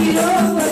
You know